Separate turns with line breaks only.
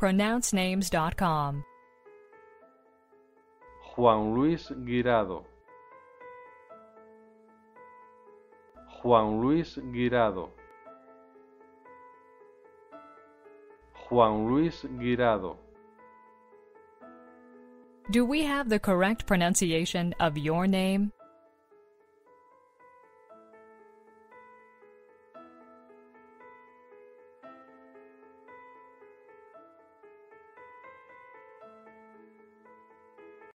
pronouncenames.com.
Juan Luis Guirado. Juan Luis Guirado. Juan Luis Guirado.
Do we have the correct pronunciation of your name?